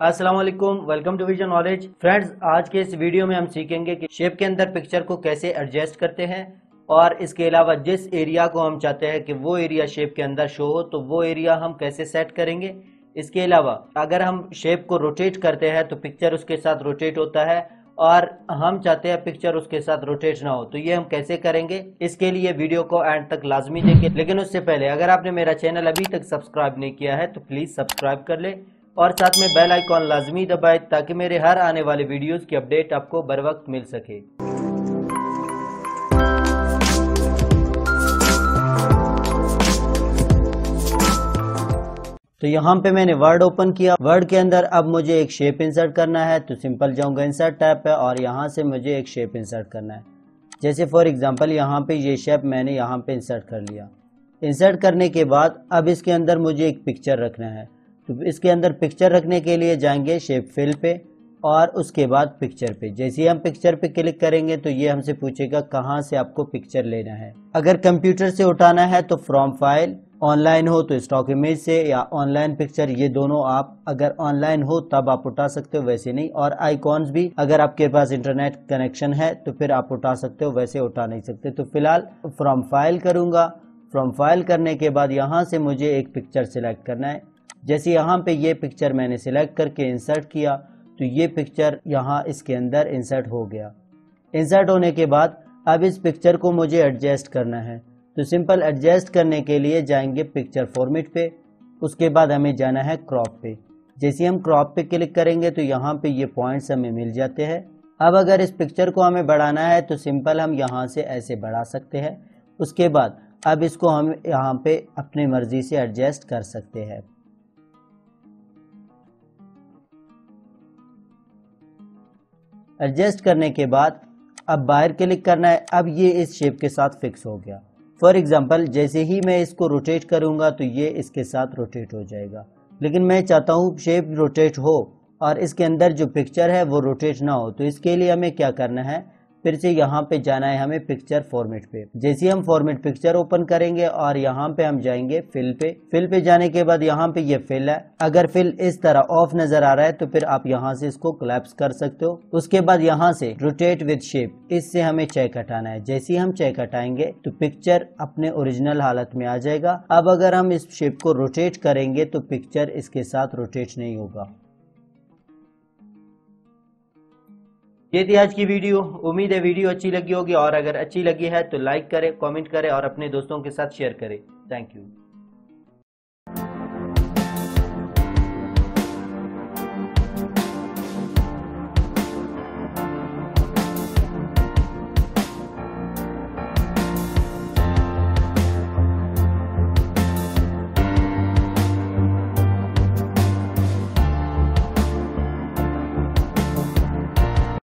अस्सलाम वालेकुम welcome to vision knowledge friends आज के इस वीडियो में हम सीखेंगे कि शेप के अंदर पिक्चर को कैसे एडजस्ट करते हैं और इसके अलावा जिस एरिया को हम चाहते हैं कि वो एरिया शेप के अंदर शो हो तो वो एरिया हम कैसे सेट करेंगे। इसके अलावा, अगर हम शेप को रोटेट करते हैं तो पिक्चर उसके साथ रोटेट होता है और हम चाहते हैं पिक्चर उसके साथ रोटेट ना हो तो ये हम कैसे करेंगे? इसके लिए वीडियो को एंड तक लाजमी देखें। लेकिन उससे पहले, अगर आपने मेरा चैनल अभी तक सब्सक्राइब नहीं किया है तो प्लीज़ सब्सक्राइब कर ले। और साथ में बेल आइकॉन लाजमी दबाए ताकि मेरे हर आने वाले वीडियोस की अपडेट आपको बर वक्त मिल सके। तो यहाँ पे मैंने वर्ड ओपन किया। वर्ड के अंदर अब मुझे एक शेप इंसर्ट करना है तो सिंपल जाऊँगा इंसर्ट टैब पे और यहाँ से मुझे एक शेप इंसर्ट करना है। जैसे फॉर एग्जांपल यहाँ पे ये शेप मैंने यहाँ पे इंसर्ट कर लिया। इंसर्ट करने के बाद अब इसके अंदर मुझे एक पिक्चर रखना है। तो इसके अंदर पिक्चर रखने के लिए जाएँगे शेप फिल पे और उसके बाद पिक्चर पे। जैसे ही हम पिक्चर पे क्लिक करेंगे तो ये हमसे पूछेगा कहाँ से आपको पिक्चर लेना है। अगर कंप्यूटर से उठाना है तो फ्रॉम फ़ाइल ऑनलाइन हो तो स्टॉक इमेज से या ऑनलाइन पिक्चर ये दोनों आप अगर ऑनलाइन हो तब आप उठा सकते हो, वैसे नहीं। और आईकॉन्स भी, अगर आपके पास इंटरनेट कनेक्शन है तो फिर आप उठा सकते हो, वैसे उठा नहीं सकते। तो फ़िलहाल फ्रॉम फ़ाइल करूँगा। फ्रॉम फ़ाइल करने के बाद यहाँ से मुझे एक पिक्चर सिलेक्ट करना है। जैसे यहाँ पे ये पिक्चर मैंने सिलेक्ट करके इंसर्ट किया तो ये पिक्चर यहाँ इसके अंदर इंसर्ट हो गया। इंसर्ट होने के बाद अब इस पिक्चर को मुझे एडजस्ट करना है। तो सिंपल एडजस्ट करने के लिए जाएँगे पिक्चर फॉर्मेट पे, उसके बाद हमें जाना है क्रॉप पे। जैसे हम क्रॉप पे क्लिक करेंगे तो यहाँ पे ये पॉइंट्स हमें मिल जाते हैं। अब अगर इस पिक्चर को हमें बढ़ाना है तो सिंपल हम यहाँ से ऐसे बढ़ा सकते हैं। उसके बाद अब इसको हम यहाँ पे अपनी मर्ज़ी से एडजस्ट कर सकते हैं। एडजस्ट करने के बाद अब बाहर क्लिक करना है। अब ये इस शेप के साथ फिक्स हो गया। फॉर एग्ज़ाम्पल जैसे ही मैं इसको रोटेट करूँगा तो ये इसके साथ रोटेट हो जाएगा। लेकिन मैं चाहता हूँ शेप रोटेट हो और इसके अंदर जो पिक्चर है वो रोटेट ना हो। तो इसके लिए हमें क्या करना है? फिर से यहाँ पे जाना है हमें पिक्चर फॉर्मेट पे। जैसे हम फॉर्मेट पिक्चर ओपन करेंगे और यहाँ पे हम जाएँगे फिल पे। फिल पे जाने के बाद यहाँ पे ये फिल है। अगर फिल इस तरह ऑफ़ नज़र आ रहा है तो फिर आप यहाँ से इसको क्लैप्स कर सकते हो। उसके बाद यहाँ से रोटेट विद शेप इससे हमें चेक हटाना है। जैसे हम चेक हटाएँगे तो पिक्चर अपने ओरिजिनल हालत में आ जाएगा। अब अगर हम इस शेप को रोटेट करेंगे तो पिक्चर इसके साथ रोटेट नहीं होगा। ये थी आज की वीडियो। उम्मीद है वीडियो अच्छी लगी होगी, और अगर अच्छी लगी है तो लाइक करें कमेंट करें, और अपने दोस्तों के साथ शेयर करें। Thank you